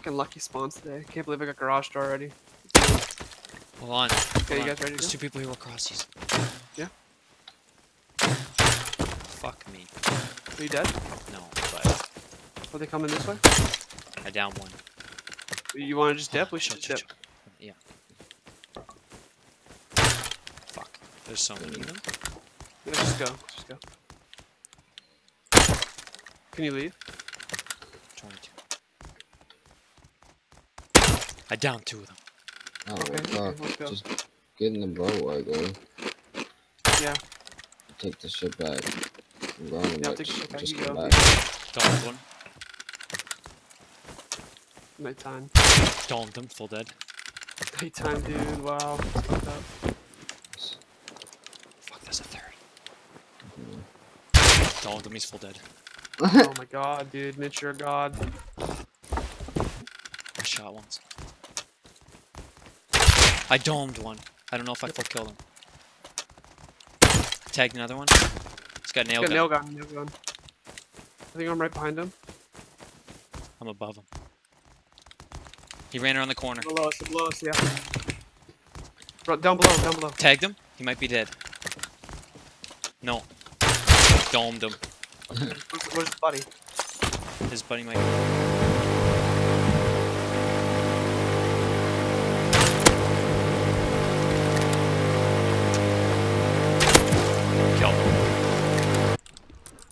Fucking lucky spawns today. Can't believe I got garage door already. Hold on. Okay, hold you on. guys ready There's go? two people here across these. Yeah. Fuck me. Are you dead? No, but Are they coming this way? I down one. You want to just dip? We should chill, dip. Yeah. Fuck. There's so many of them. Let's just go. Just go. Can you leave? Trying to. I downed two of them. Oh, Okay, okay, fuck. let's. Just get in the boat while I go. Yeah. Take the ship back. I'm going Yeah, back. take the Just come go. back. Downed one. Nighttime. Downed them, full dead. Nighttime, dude. Wow. That's fucked up. Fuck, there's a third. Mhm. Downed him, he's full dead. oh my god, dude. Mitch, you're a god. I shot once. I domed one. I don't know if I full killed him. Tagged another one. He's got nail Got gun. nail gun. Nail gun. I think I'm right behind him. I'm above him. He ran around the corner. Below us, below us, yeah. Bro, down below, down below. Tagged him. He might be dead. No. Domed him. Where's, the buddy? His buddy might. Killed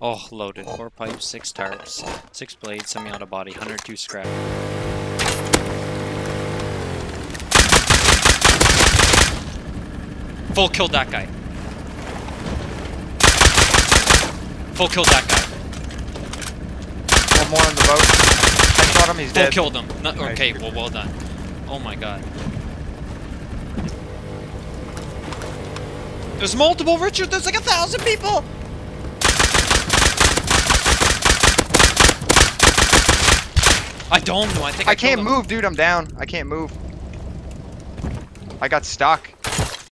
Oh, loaded. Four pipes, six tarps, six blades, semi-auto body, 102 scrap. Full killed that guy. Full killed that guy. One more on the boat. I shot him, he's Full dead. killed him. No, okay, well, well done. Oh my god. There's multiple, Richard. There's like a thousand people. Domed him. I think I, I can't move, dude, I'm down. I can't move. I got stuck.